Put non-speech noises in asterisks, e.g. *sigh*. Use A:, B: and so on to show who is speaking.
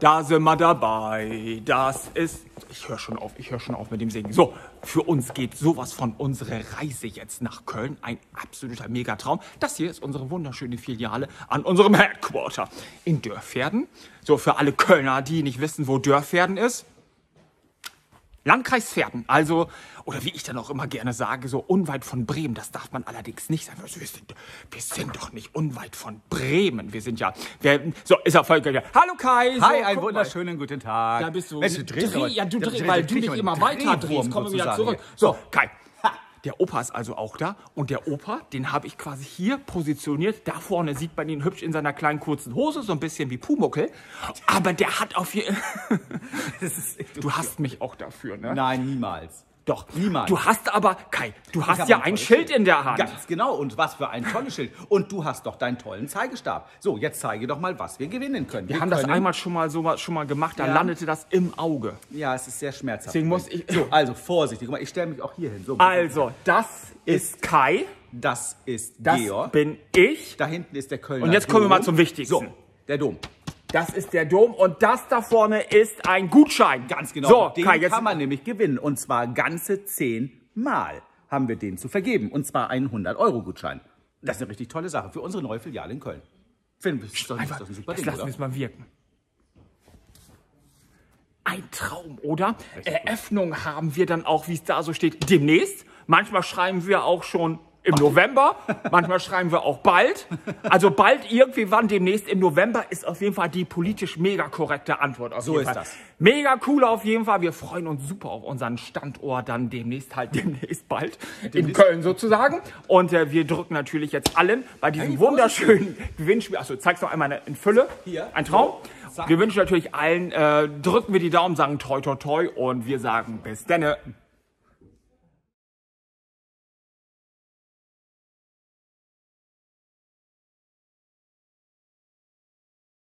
A: Da sind wir dabei. Das ist. Ich höre schon auf, ich höre schon auf mit dem Singen. So, für uns geht sowas von unsere Reise jetzt nach Köln. Ein absoluter Megatraum. Das hier ist unsere wunderschöne Filiale an unserem Headquarter in Dörferden. So, für alle Kölner, die nicht wissen, wo Dörferden ist. Landkreis Pferden, also, oder wie ich dann auch immer gerne sage, so unweit von Bremen. Das darf man allerdings nicht sagen. Also wir, sind, wir sind doch nicht unweit von Bremen. Wir sind ja, wir, so, ist ja voll geil. Hallo Kai. So,
B: Hi, einen wunderschönen guten Tag.
A: Mal. Da bist du.
B: Mensch, du drehst
A: Dreh- ja, du drehst, weil du dich
B: mal
A: immer weiter drehst, wir wieder zurück. So, Kai. Der Opa ist also auch da und der Opa, den habe ich quasi hier positioniert. Da vorne sieht man ihn hübsch in seiner kleinen kurzen Hose, so ein bisschen wie Pumuckel. Aber der hat auf jeden *laughs* Du hast mich auch dafür, ne?
B: Nein, niemals.
A: Doch.
B: Niemals.
A: Du hast aber, Kai, du hast ja
B: ein
A: ein
B: tolles
A: Schild in der Hand.
B: Ganz genau. Und was für ein tolles Schild. Und du hast doch deinen tollen Zeigestab. So, jetzt zeige doch mal, was wir gewinnen können.
A: Wir haben das
B: können,
A: einmal schon mal so schon mal gemacht, da
B: Ja.
A: landete das im Auge.
B: Ja, es ist sehr schmerzhaft.
A: Deswegen muss ich-
B: So, also vorsichtig. Guck mal, ich stelle mich auch hier hin. So,
A: Also, das ist Kai,
B: Das ist
A: das
B: Georg.
A: bin ich.
B: Da hinten ist der Kölner
A: Und jetzt kommen wir mal
B: Dom.
A: zum Wichtigsten.
B: So, der Dom.
A: Das ist der Dom und das da vorne ist ein Gutschein.
B: Ganz genau.
A: So,
B: den
A: Kai, jetzt
B: kann man nämlich gewinnen. Und zwar ganze zehn Mal haben wir den zu vergeben. Und zwar einen 100-Euro-Gutschein. Das ist eine richtig tolle Sache für unsere neue Filiale in Köln. Finden wir, ist ist
A: einfach,
B: ein super
A: das
B: Ding,
A: lassen wir es mal wirken. Ein Traum, oder? Eröffnung haben wir dann auch, wie es da so steht, demnächst. Manchmal schreiben wir auch schon im November, manchmal schreiben wir auch bald. Also bald irgendwie wann demnächst im November ist auf jeden Fall die politisch mega korrekte Antwort. Auf
B: So
A: jeden
B: ist
A: Fall.
B: das.
A: Mega cool auf jeden Fall. Wir freuen uns super auf unseren Standort dann demnächst halt *laughs* demnächst bald in Köln sozusagen. Und äh, wir drücken natürlich jetzt allen bei diesem
B: Hey,
A: wunderschönen Gewinnspiel. Achso, zeig's noch einmal in Fülle.
B: Hier.
A: Ein Traum. Wir wünschen natürlich allen, äh, drücken wir die Daumen, sagen toi toi toi und wir sagen bis denne.